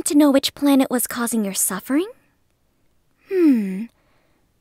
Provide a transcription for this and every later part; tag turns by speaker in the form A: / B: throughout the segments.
A: wanted to know which planet was causing your suffering? Hmm.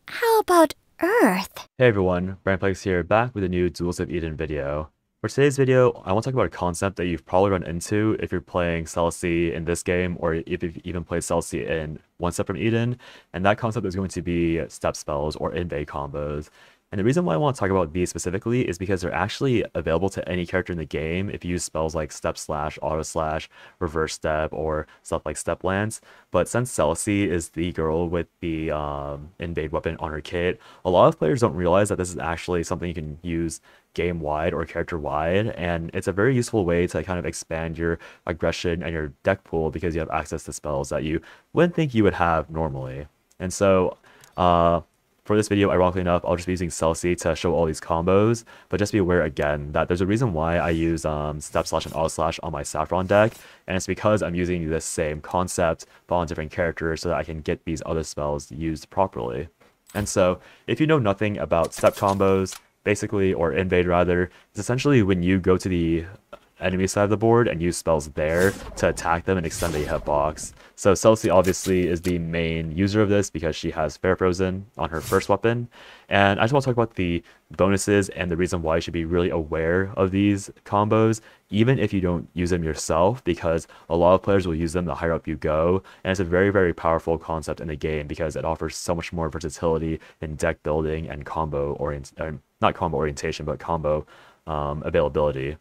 A: How about Earth?
B: Hey everyone, Brandplex here, back with a new Duels of Eden video. For today's video, I want to talk about a concept that you've probably run into if you're playing Celestia in this game, or if you've even played Celestia in One Step from Eden, and that concept is going to be step spells or invade combos. And the reason why I want to talk about these specifically is because they're actually available to any character in the game if you use spells like Step Slash, Auto Slash, Reverse Step, or stuff like Step Lance. But since Celestia is the girl with the um, invade weapon on her kit, a lot of players don't realize that this is actually something you can use game wide or character wide and it's a very useful way to kind of expand your aggression and your deck pool because you have access to spells that you wouldn't think you would have normally and so uh, for this video, ironically enough, I'll just be using Celestia to show all these combos, but just be aware again that there's a reason why I use um, Step Slash and Auto Slash on my Saffron deck, and it's because I'm using this same concept but on different characters so that I can get these other spells used properly. And so, if you know nothing about step combos, basically, or invade rather, it's essentially when you go to the enemy side of the board and use spells there to attack them and extend the hitbox. So Celestia obviously is the main user of this because she has Fair Frozen on her first weapon. And I just want to talk about the bonuses and the reason why you should be really aware of these combos, even if you don't use them yourself, because a lot of players will use them the higher up you go. And it's a very, very powerful concept in the game because it offers so much more versatility in deck building and combo orient, uh, not combo orientation, but combo um, availability.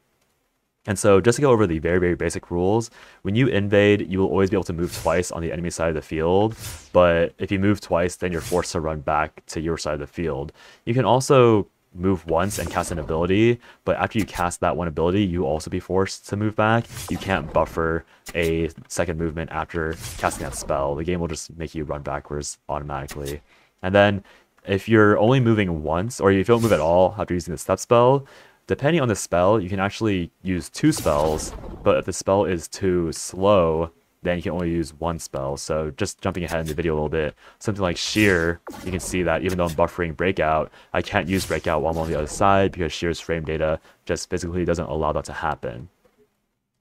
B: And so just to go over the very, very basic rules, when you invade, you will always be able to move twice on the enemy side of the field. But if you move twice, then you're forced to run back to your side of the field. You can also move once and cast an ability, but after you cast that one ability, you also be forced to move back. You can't buffer a second movement after casting that spell. The game will just make you run backwards automatically. And then if you're only moving once, or if you don't move at all after using the step spell, Depending on the spell, you can actually use two spells, but if the spell is too slow, then you can only use one spell. So just jumping ahead in the video a little bit, something like Shear, you can see that even though I'm buffering Breakout, I can't use Breakout while I'm on the other side because Shear's frame data just physically doesn't allow that to happen.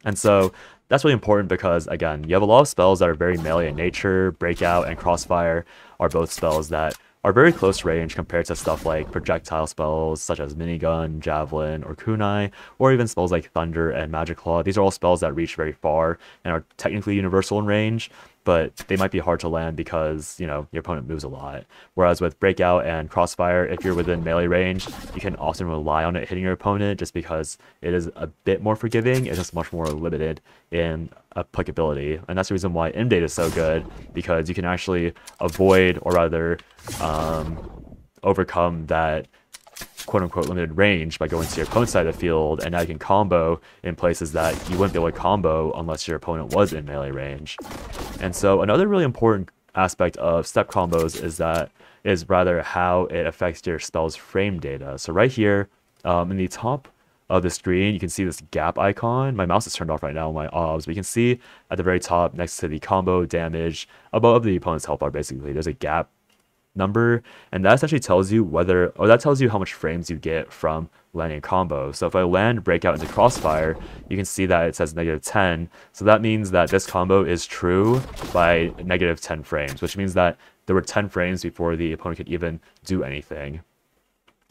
B: And so that's really important because, again, you have a lot of spells that are very melee in nature. Breakout and Crossfire are both spells that are very close range compared to stuff like projectile spells such as minigun, javelin, or kunai, or even spells like thunder and magic claw. These are all spells that reach very far and are technically universal in range, but they might be hard to land because, you know, your opponent moves a lot. Whereas with Breakout and Crossfire, if you're within melee range, you can often rely on it hitting your opponent just because it is a bit more forgiving, it's just much more limited in applicability. And that's the reason why Invade is so good, because you can actually avoid, or rather, um, overcome that quote unquote limited range by going to your opponent's side of the field, and now you can combo in places that you wouldn't be able to combo unless your opponent was in melee range. And so another really important aspect of step combos is that is rather how it affects your spell's frame data. So right here um, in the top of the screen, you can see this gap icon. My mouse is turned off right now my obs, but you can see at the very top next to the combo damage above the opponent's health bar basically, there's a gap number, and that essentially tells you whether, or that tells you how much frames you get from landing a combo. So if I land Breakout into Crossfire, you can see that it says negative 10. So that means that this combo is true by negative 10 frames, which means that there were 10 frames before the opponent could even do anything.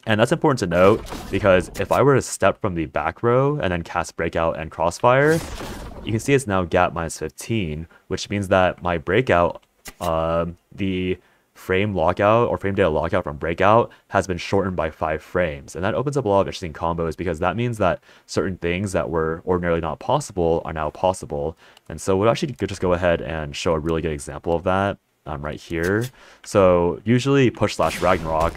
B: And that's important to note because if I were to step from the back row and then cast Breakout and Crossfire, you can see it's now gap minus 15, which means that my Breakout, uh, the frame lockout or frame data lockout from breakout has been shortened by five frames. And that opens up a lot of interesting combos because that means that certain things that were ordinarily not possible are now possible. And so we'll actually just go ahead and show a really good example of that um, right here. So usually push slash Ragnarok,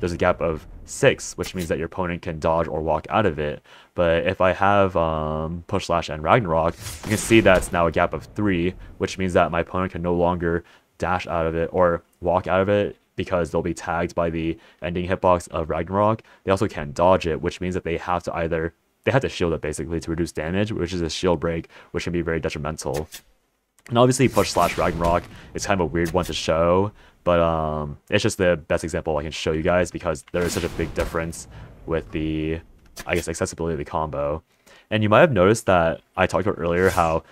B: there's a gap of six, which means that your opponent can dodge or walk out of it. But if I have um, push slash and Ragnarok, you can see that it's now a gap of three, which means that my opponent can no longer dash out of it or walk out of it because they'll be tagged by the ending hitbox of Ragnarok. They also can't dodge it, which means that they have to either they have to shield it basically to reduce damage, which is a shield break, which can be very detrimental. And obviously push slash Ragnarok is kind of a weird one to show, but um, it's just the best example I can show you guys because there is such a big difference with the, I guess, accessibility of the combo. And you might have noticed that I talked about earlier how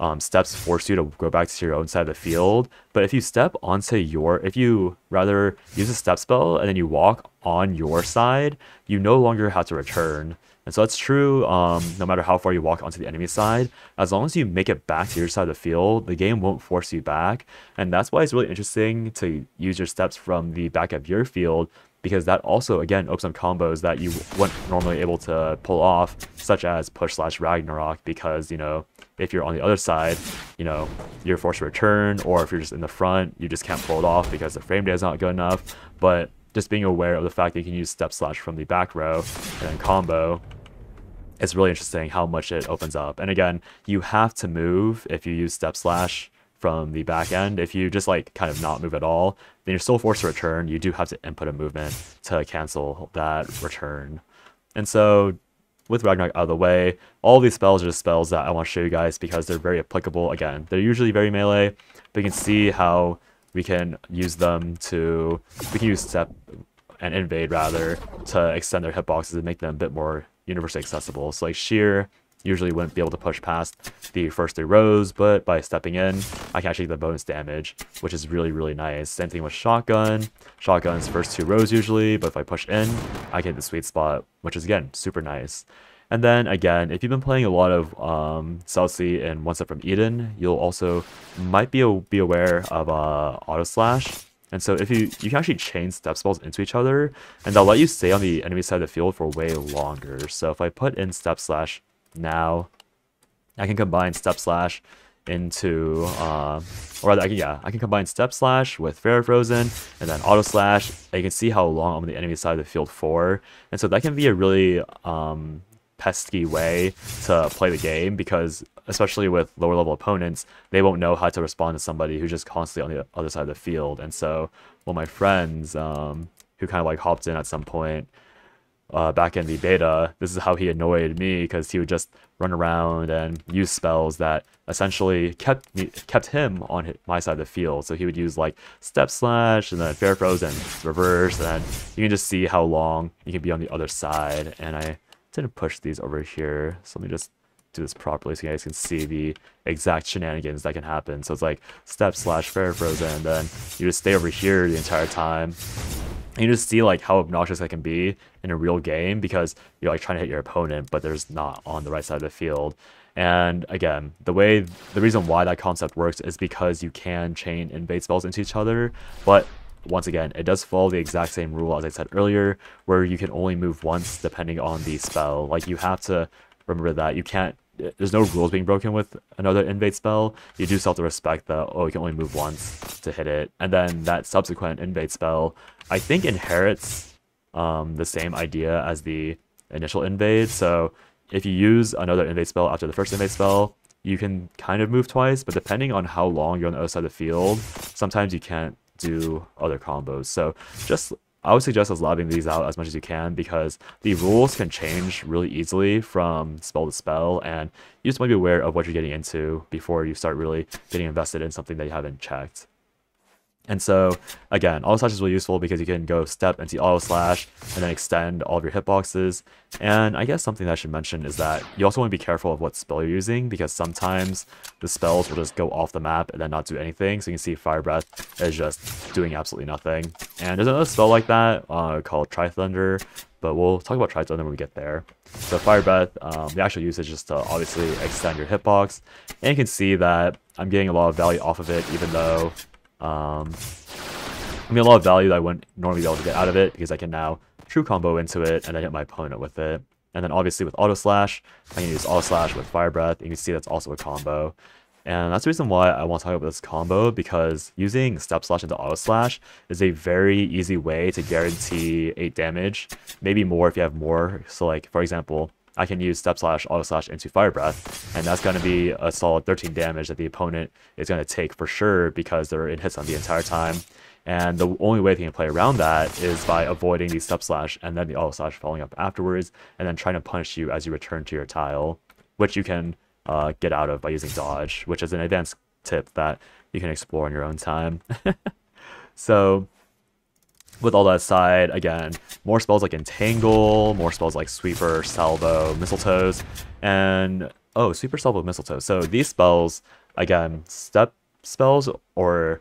B: um, steps force you to go back to your own side of the field. But if you step onto your, if you rather use a step spell and then you walk on your side, you no longer have to return. And so that's true um, no matter how far you walk onto the enemy side. As long as you make it back to your side of the field, the game won't force you back. And that's why it's really interesting to use your steps from the back of your field because that also, again, opens up combos that you weren't normally able to pull off, such as push slash Ragnarok, because, you know, if you're on the other side, you know, you're forced to return, or if you're just in the front, you just can't pull it off because the frame data is not good enough. But just being aware of the fact that you can use step slash from the back row and then combo it's really interesting how much it opens up. And again, you have to move if you use step slash from the back end. If you just like kind of not move at all, then you're still forced to return. You do have to input a movement to cancel that return. And so with Ragnarok out of the way, all these spells are just spells that I want to show you guys because they're very applicable. Again, they're usually very melee, but you can see how we can use them to, we can use step and invade rather to extend their hitboxes and make them a bit more universally accessible. So like Sheer usually wouldn't be able to push past the first three rows, but by stepping in, I can actually get the bonus damage, which is really, really nice. Same thing with Shotgun. Shotgun's first two rows usually, but if I push in, I get the sweet spot, which is again, super nice. And then again, if you've been playing a lot of um, Selicy and One Step from Eden, you'll also might be, be aware of uh, Auto Slash. And so if you, you can actually chain step spells into each other, and they'll let you stay on the enemy side of the field for way longer. So if I put in step slash now, I can combine step slash into, uh, or rather, I can, yeah, I can combine step slash with Fair Frozen, and then auto slash, and you can see how long I'm on the enemy side of the field for. And so that can be a really um, pesky way to play the game because especially with lower level opponents, they won't know how to respond to somebody who's just constantly on the other side of the field. And so one of my friends um, who kind of like hopped in at some point uh, back in the beta, this is how he annoyed me because he would just run around and use spells that essentially kept me, kept him on my side of the field. So he would use like step slash and then fair frozen reverse, and you can just see how long you can be on the other side. And I to push these over here. So let me just do this properly so you guys can see the exact shenanigans that can happen. So it's like step slash fair frozen, and then you just stay over here the entire time. You just see like how obnoxious that can be in a real game because you're like trying to hit your opponent, but there's not on the right side of the field. And again, the way the reason why that concept works is because you can chain invade spells into each other, but once again, it does follow the exact same rule as I said earlier, where you can only move once depending on the spell. Like you have to remember that you can't there's no rules being broken with another invade spell. You do still have to respect that, oh, you can only move once to hit it. And then that subsequent invade spell, I think inherits um, the same idea as the initial invade. So if you use another invade spell after the first invade spell, you can kind of move twice, but depending on how long you're on the other side of the field, sometimes you can't do other combos. So just I would suggest us lobbing these out as much as you can because the rules can change really easily from spell to spell and you just want to be aware of what you're getting into before you start really getting invested in something that you haven't checked. And so, again, auto slash is really useful because you can go step into auto slash and then extend all of your hitboxes. And I guess something that I should mention is that you also want to be careful of what spell you're using because sometimes the spells will just go off the map and then not do anything. So you can see Fire Breath is just doing absolutely nothing. And there's another spell like that uh, called Tri Thunder, but we'll talk about Tri Thunder when we get there. So Fire Breath, um, the actual usage is just to obviously extend your hitbox. And you can see that I'm getting a lot of value off of it even though um, I mean, a lot of value that I wouldn't normally be able to get out of it because I can now true combo into it and then hit my opponent with it. And then obviously with Auto Slash, I can use Auto Slash with Fire Breath. and You can see that's also a combo. And that's the reason why I want to talk about this combo because using Step Slash into Auto Slash is a very easy way to guarantee 8 damage. Maybe more if you have more. So like, for example, I can use Step Slash, Auto Slash into Fire Breath, and that's going to be a solid 13 damage that the opponent is going to take for sure because they're in hits on the entire time. And the only way they can play around that is by avoiding the Step Slash and then the Auto Slash following up afterwards, and then trying to punish you as you return to your tile, which you can uh, get out of by using Dodge, which is an advanced tip that you can explore in your own time. so with all that aside, again, more spells like Entangle, more spells like Sweeper, Salvo, Mistletoes, and oh, Sweeper Salvo Mistletoe. So these spells, again, step spells or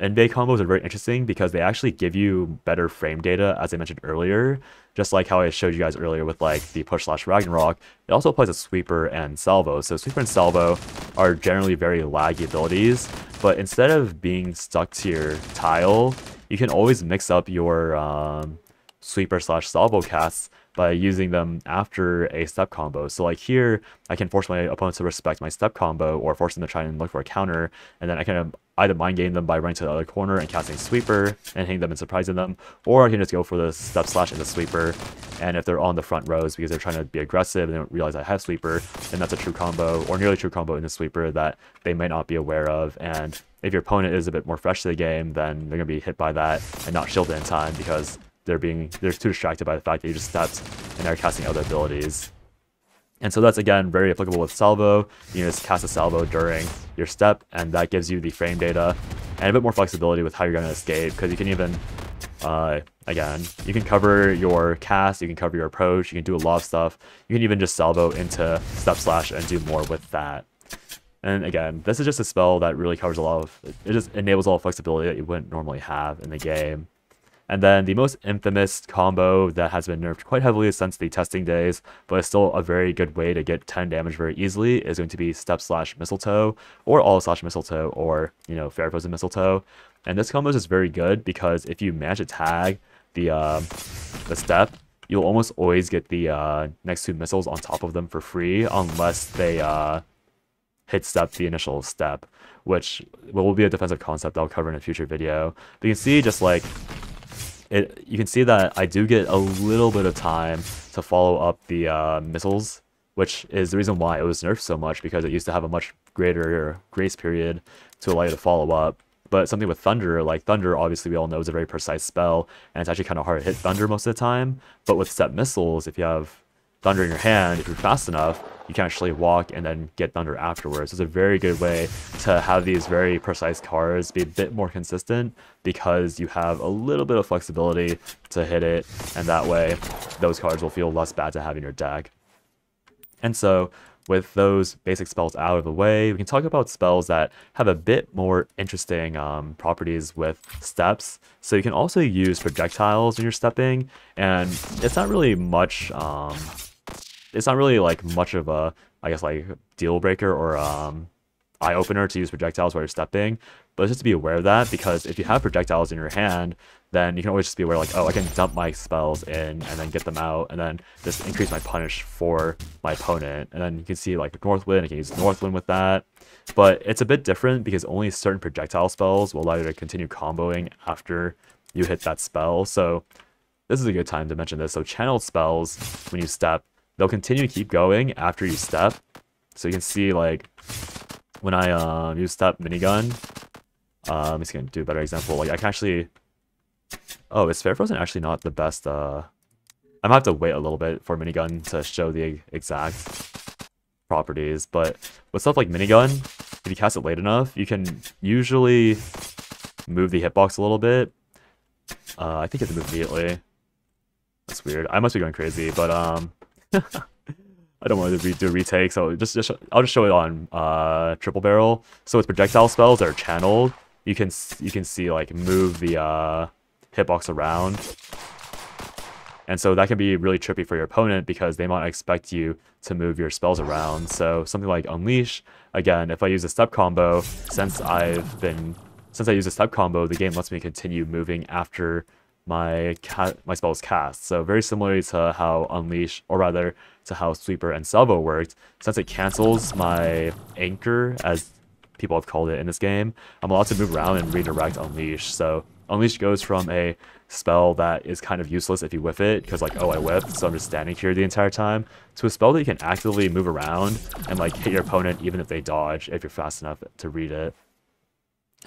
B: invade combos are very interesting because they actually give you better frame data, as I mentioned earlier. Just like how I showed you guys earlier with like the push slash Ragnarok, it also applies to Sweeper and Salvo. So Sweeper and Salvo are generally very laggy abilities, but instead of being stuck to your tile, you can always mix up your um, Sweeper slash Salvo casts by using them after a step combo. So like here, I can force my opponent to respect my step combo or force them to try and look for a counter, and then I can either mind game them by running to the other corner and casting sweeper and hitting them and surprising them, or I can just go for the step slash and the sweeper, and if they're on the front rows because they're trying to be aggressive and they don't realize I have sweeper, then that's a true combo or nearly true combo in the sweeper that they might not be aware of, and if your opponent is a bit more fresh to the game, then they're going to be hit by that and not shielded in time because they're being they're too distracted by the fact that you just stepped and they're casting other abilities. And so that's again very applicable with salvo. You just cast a salvo during your step, and that gives you the frame data and a bit more flexibility with how you're going to escape because you can even, uh, again, you can cover your cast, you can cover your approach, you can do a lot of stuff. You can even just salvo into step slash and do more with that. And again, this is just a spell that really covers a lot of, it just enables all the flexibility that you wouldn't normally have in the game. And then the most infamous combo that has been nerfed quite heavily since the testing days, but is still a very good way to get 10 damage very easily, is going to be Step slash Mistletoe, or All slash Mistletoe, or, you know, Fair Frozen Mistletoe. And this combo is just very good because if you manage to tag the, uh, the step, you'll almost always get the uh, next two missiles on top of them for free, unless they uh, hit step the initial step, which will be a defensive concept I'll cover in a future video. But you can see just like it you can see that I do get a little bit of time to follow up the uh, missiles, which is the reason why it was nerfed so much because it used to have a much greater grace period to allow you to follow up. But something with Thunder, like Thunder, obviously we all know is a very precise spell, and it's actually kind of hard to hit Thunder most of the time. But with Step Missiles, if you have Thunder in your hand, if you're fast enough, you can actually walk and then get Thunder afterwards. It's a very good way to have these very precise cards be a bit more consistent because you have a little bit of flexibility to hit it, and that way those cards will feel less bad to have in your deck. And so with those basic spells out of the way, we can talk about spells that have a bit more interesting um, properties with steps. So you can also use projectiles when you're stepping, and it's not really much um, it's not really like much of a I guess like deal breaker or um eye opener to use projectiles while you're stepping, but just to be aware of that because if you have projectiles in your hand, then you can always just be aware like, oh, I can dump my spells in and then get them out and then just increase my punish for my opponent. And then you can see like Northwind, I can use Northwind with that. But it's a bit different because only certain projectile spells will allow you to continue comboing after you hit that spell. So this is a good time to mention this. So channeled spells, when you step, they'll continue to keep going after you step. So you can see like when I um, use step minigun, um, I'm just gonna do a better example. Like I can actually, oh, is Fair Frozen actually not the best? Uh, I'm gonna have to wait a little bit for minigun to show the exact properties. But with stuff like minigun, if you cast it late enough, you can usually move the hitbox a little bit. Uh, I think move immediately. That's weird. I must be going crazy, but um, I don't want to do a retake, so just, just I'll just show it on uh, triple barrel. So with projectile spells that are channeled, you can you can see like move the uh, hitbox around, and so that can be really trippy for your opponent because they might expect you to move your spells around. So something like unleash, again, if I use a step combo, since I've been since I use a step combo, the game lets me continue moving after my cat my spells cast. So very similar to how Unleash, or rather to how Sweeper and Salvo worked, since it cancels my anchor, as people have called it in this game, I'm allowed to move around and redirect Unleash. So Unleash goes from a spell that is kind of useless if you whiff it, because like, oh, I whiffed, so I'm just standing here the entire time, to a spell that you can actively move around and like hit your opponent even if they dodge, if you're fast enough to read it.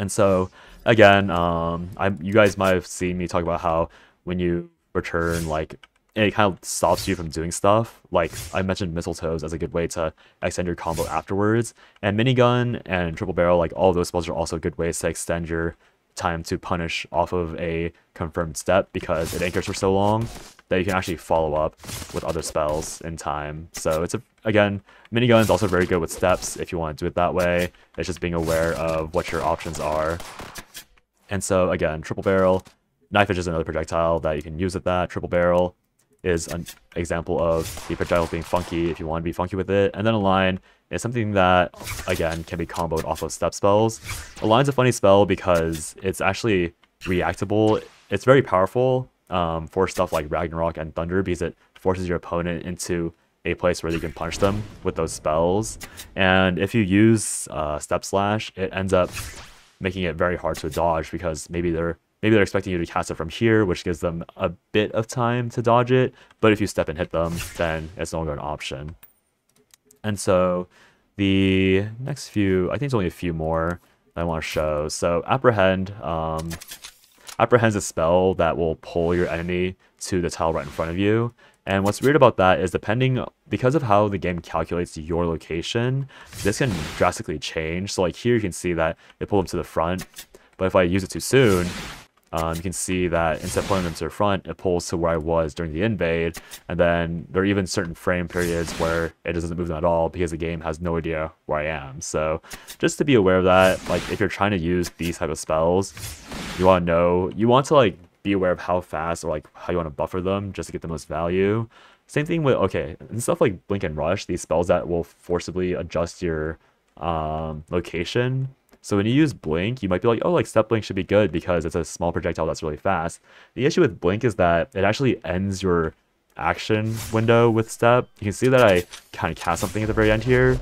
B: And so, again, um, I you guys might have seen me talk about how when you return, like, it kind of stops you from doing stuff. Like, I mentioned mistletoes as a good way to extend your combo afterwards. And minigun and triple barrel, like, all those spells are also good ways to extend your time to punish off of a confirmed step because it anchors for so long that you can actually follow up with other spells in time. So it's a again, minigun is also very good with steps if you want to do it that way. It's just being aware of what your options are. And so again, triple barrel, knife is just another projectile that you can use with that. Triple barrel is an example of the projectile being funky if you want to be funky with it. And then Align is something that, again, can be comboed off of step spells. Align's a funny spell because it's actually reactable. It's very powerful um, for stuff like Ragnarok and Thunder because it forces your opponent into a place where you can punch them with those spells. And if you use uh, Step Slash, it ends up making it very hard to dodge because maybe they're maybe they're expecting you to cast it from here, which gives them a bit of time to dodge it. But if you step and hit them, then it's no longer an option. And so the next few, I think it's only a few more I want to show. So Apprehend, um, Apprehend is a spell that will pull your enemy to the tile right in front of you. And what's weird about that is depending, because of how the game calculates your location, this can drastically change. So like here you can see that it pulled them to the front, but if I use it too soon, um, you can see that instead of pulling them to the front, it pulls to where I was during the invade, and then there are even certain frame periods where it doesn't move them at all because the game has no idea where I am. So just to be aware of that, like if you're trying to use these type of spells, you want to know, you want to like be aware of how fast or like how you want to buffer them just to get the most value. Same thing with, okay, and stuff like Blink and Rush, these spells that will forcibly adjust your um, location so when you use Blink, you might be like, oh, like Step Blink should be good because it's a small projectile that's really fast. The issue with Blink is that it actually ends your action window with Step. You can see that I kind of cast something at the very end here.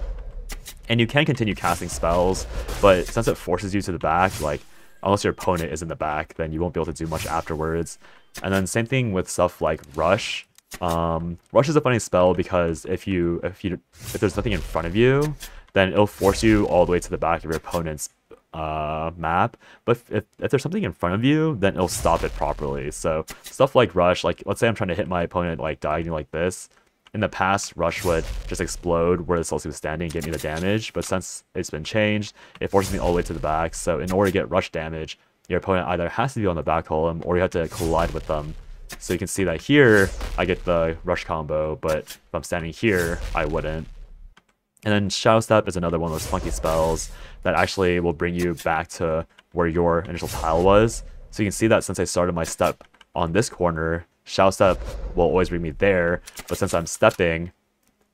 B: And you can continue casting spells, but since it forces you to the back, like, unless your opponent is in the back, then you won't be able to do much afterwards. And then same thing with stuff like Rush. Um, Rush is a funny spell because if you if you if there's nothing in front of you, then it'll force you all the way to the back of your opponent's uh, map. But if, if there's something in front of you, then it'll stop it properly. So stuff like Rush, like let's say I'm trying to hit my opponent like diagonally like this. In the past, Rush would just explode where the Selicy was standing and get me the damage, but since it's been changed, it forces me all the way to the back. So in order to get Rush damage, your opponent either has to be on the back column or you have to collide with them. So you can see that here, I get the Rush combo, but if I'm standing here, I wouldn't. And then Shadow Step is another one of those funky spells that actually will bring you back to where your initial tile was. So you can see that since I started my step on this corner, Shadow Step will always bring me there, but since I'm stepping,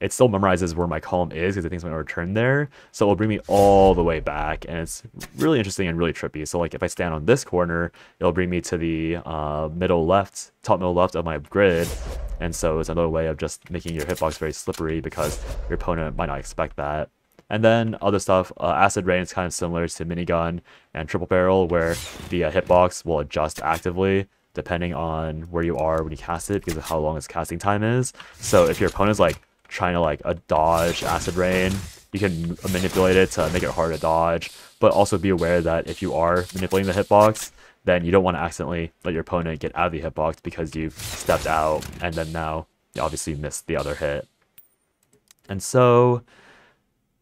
B: it still memorizes where my column is because it thinks I'm going to return there. So it will bring me all the way back, and it's really interesting and really trippy. So like if I stand on this corner, it'll bring me to the uh, middle left, top middle left of my grid, and so it's another way of just making your hitbox very slippery because your opponent might not expect that. And then other stuff, uh, Acid Rain is kind of similar to Minigun and Triple Barrel, where the uh, hitbox will adjust actively depending on where you are when you cast it because of how long its casting time is. So if your opponent's like trying to like a dodge acid rain, you can manipulate it to make it hard to dodge. But also be aware that if you are manipulating the hitbox, then you don't want to accidentally let your opponent get out of the hitbox because you've stepped out and then now you obviously missed the other hit. And so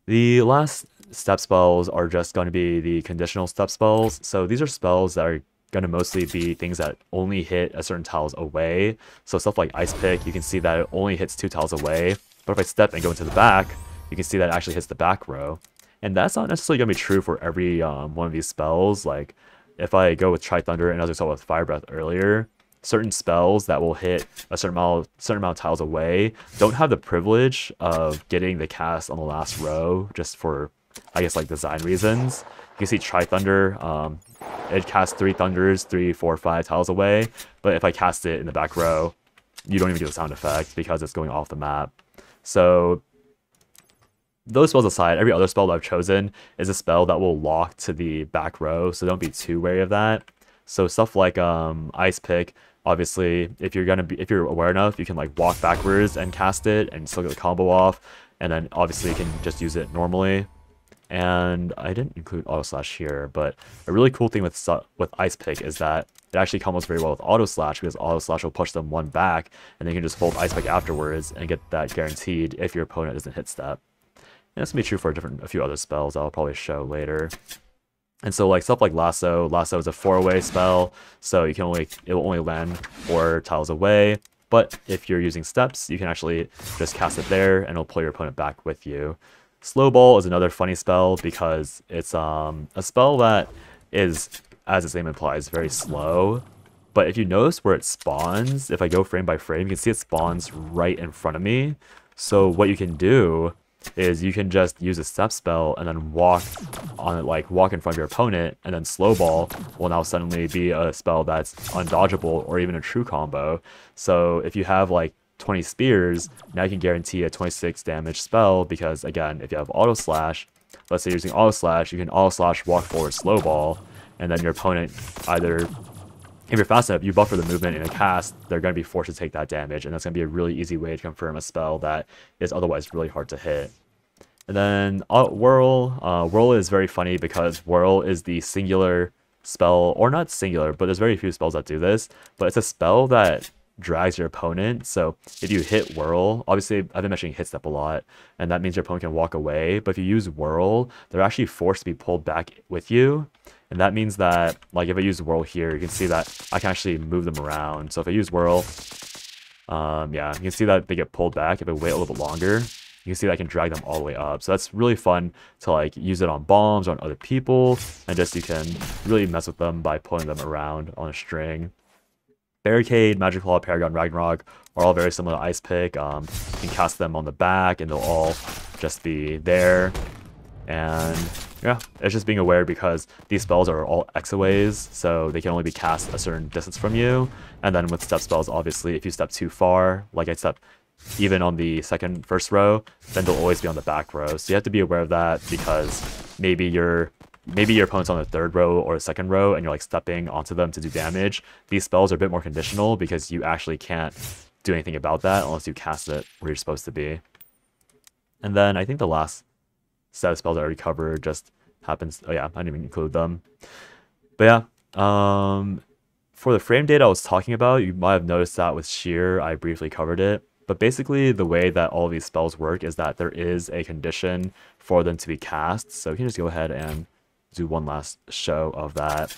B: the last step spells are just going to be the conditional step spells. So these are spells that are going to mostly be things that only hit a certain tiles away. So stuff like Ice Pick, you can see that it only hits two tiles away. But if I step and go into the back, you can see that actually hits the back row. And that's not necessarily going to be true for every um, one of these spells. Like, if I go with Tri Thunder and as we saw with Fire Breath earlier, certain spells that will hit a certain amount, certain amount of tiles away don't have the privilege of getting the cast on the last row just for, I guess, like design reasons. You can see Tri Thunder, um, it casts three Thunders, three, four, five tiles away, but if I cast it in the back row, you don't even get the sound effect because it's going off the map. So those spells aside, every other spell that I've chosen is a spell that will lock to the back row, so don't be too wary of that. So stuff like um, Ice Pick, obviously, if you're gonna be, if you're aware enough, you can like walk backwards and cast it and still get the combo off, and then obviously you can just use it normally. And I didn't include auto slash here, but a really cool thing with with Ice Pick is that it actually combos very well with auto slash because auto slash will push them one back, and then you can just hold Ice Pick afterwards and get that guaranteed if your opponent doesn't hit step. And that's gonna be true for a different a few other spells I'll probably show later. And so like stuff like Lasso, Lasso is a four-way spell, so you can only it will only land four tiles away. But if you're using steps, you can actually just cast it there and it'll pull your opponent back with you. Slow Ball is another funny spell because it's um a spell that is, as its name implies, very slow. But if you notice where it spawns, if I go frame by frame, you can see it spawns right in front of me. So what you can do is you can just use a step spell and then walk on it, like walk in front of your opponent, and then slow ball will now suddenly be a spell that's undodgeable or even a true combo. So if you have like 20 spears, now you can guarantee a 26 damage spell because again, if you have auto slash, let's say you're using auto slash, you can auto slash walk forward slow ball, and then your opponent either if you're fast enough, you buffer the movement in a cast, they're going to be forced to take that damage, and that's going to be a really easy way to confirm a spell that is otherwise really hard to hit. And then uh, Whirl, uh, Whirl is very funny because Whirl is the singular spell, or not singular, but there's very few spells that do this, but it's a spell that drags your opponent. So if you hit Whirl, obviously I've been mentioning hit step a lot, and that means your opponent can walk away, but if you use Whirl, they're actually forced to be pulled back with you, and that means that, like, if I use Whirl here, you can see that I can actually move them around. So if I use Whirl, um, yeah, you can see that they get pulled back. If I wait a little bit longer, you can see that I can drag them all the way up. So that's really fun to, like, use it on bombs, on other people, and just you can really mess with them by pulling them around on a string. Barricade, Magic Claw, Paragon, Ragnarok are all very similar to Ice Pick. Um, you can cast them on the back, and they'll all just be there. And yeah, it's just being aware because these spells are all X aways, so they can only be cast a certain distance from you. And then with step spells, obviously, if you step too far, like I step even on the second first row, then they'll always be on the back row. So you have to be aware of that because maybe you're maybe your opponent's on the third row or the second row and you're like stepping onto them to do damage. These spells are a bit more conditional because you actually can't do anything about that unless you cast it where you're supposed to be. And then I think the last set of spells I already covered just happens. Oh yeah, I didn't even include them. But yeah, um, for the frame data I was talking about, you might have noticed that with Sheer, I briefly covered it. But basically, the way that all these spells work is that there is a condition for them to be cast. So you can just go ahead and do one last show of that.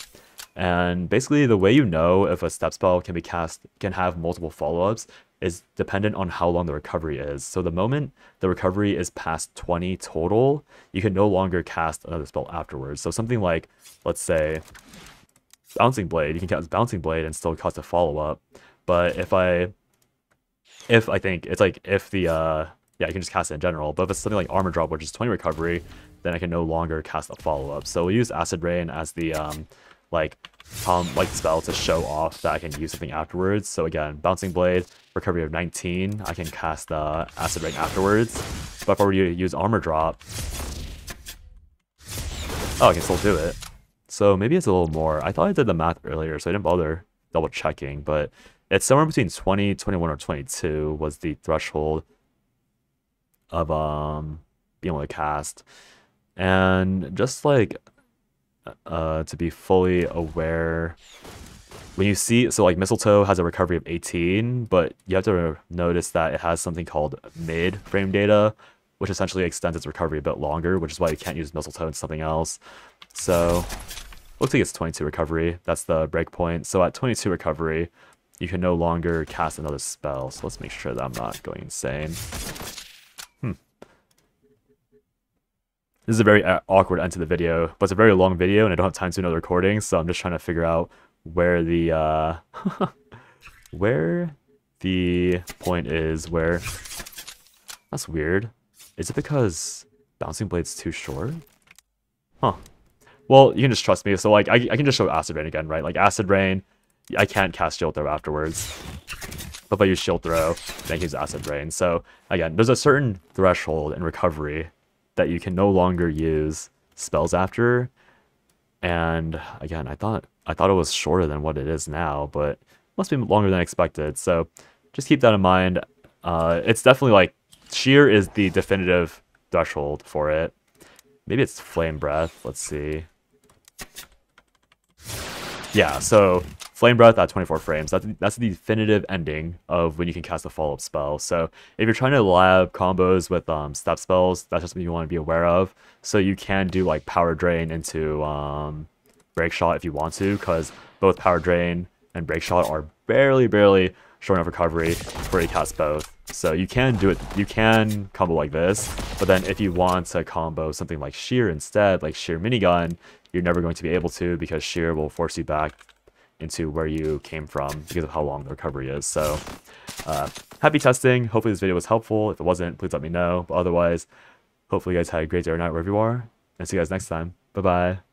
B: And basically, the way you know if a step spell can be cast, can have multiple follow-ups, is dependent on how long the recovery is. So the moment the recovery is past 20 total, you can no longer cast another spell afterwards. So something like, let's say, Bouncing Blade, you can cast Bouncing Blade and still cast a follow-up. But if I, if I think, it's like if the, uh, yeah, you can just cast it in general. But if it's something like Armor Drop, which is 20 recovery, then I can no longer cast a follow-up. So we'll use Acid Rain as the, um, like, um, like spell to show off that I can use something afterwards. So again, Bouncing Blade, recovery of 19, I can cast uh, Acid Rain afterwards. But if I were to use Armor Drop, oh, I can still do it. So maybe it's a little more. I thought I did the math earlier, so I didn't bother double checking, but it's somewhere between 20, 21, or 22 was the threshold of um being able to cast. And just like uh, to be fully aware when you see so like mistletoe has a recovery of 18 but you have to notice that it has something called mid frame data which essentially extends its recovery a bit longer which is why you can't use mistletoe and something else. So looks like it's 22 recovery. That's the breakpoint. So at 22 recovery you can no longer cast another spell. So let's make sure that i'm not going insane This is a very uh, awkward end to the video, but it's a very long video and I don't have time to do another recording, so I'm just trying to figure out where the, uh, where the point is where, that's weird. Is it because Bouncing Blade's too short? Huh. Well, you can just trust me, so like, I, I can just show Acid Rain again, right? Like, Acid Rain, I can't cast Shield Throw afterwards. But if I use Shield Throw, then I use Acid Rain. So, again, there's a certain threshold in recovery that you can no longer use spells after. And again, I thought I thought it was shorter than what it is now, but must be longer than expected. So just keep that in mind. Uh, it's definitely like sheer is the definitive threshold for it. Maybe it's flame breath. Let's see. Yeah, so Flame Breath at 24 frames. That's, that's the definitive ending of when you can cast a follow-up spell. So if you're trying to lab combos with um, step spells, that's just something you want to be aware of. So you can do like Power Drain into um, Break Shot if you want to, because both Power Drain and Break Shot are barely, barely short enough recovery for you to cast both. So you can do it, you can combo like this, but then if you want to combo something like Sheer instead, like Sheer Minigun, you're never going to be able to because Sheer will force you back into where you came from because of how long the recovery is. So uh, happy testing. Hopefully this video was helpful. If it wasn't, please let me know. But otherwise, hopefully you guys had a great day or night wherever you are. And see you guys next time. Bye-bye.